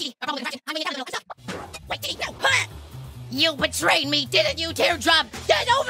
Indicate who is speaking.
Speaker 1: I'm probably gonna the. Wait, no. You betrayed me, didn't you, Teardrop? Get over!